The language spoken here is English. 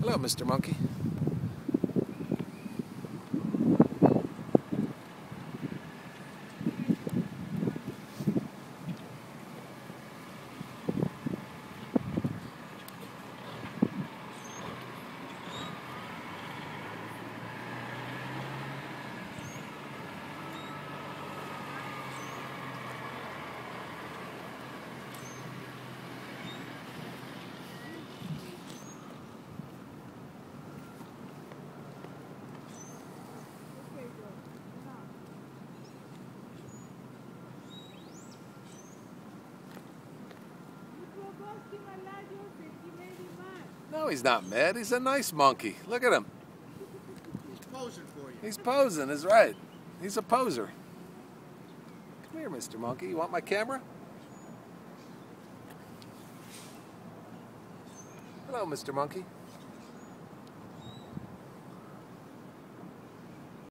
Hello, Mr. Monkey. No, he's not mad. He's a nice monkey. Look at him. He's posing for you. He's posing, is right. He's a poser. Come here, Mr. Monkey. You want my camera? Hello, Mr. Monkey.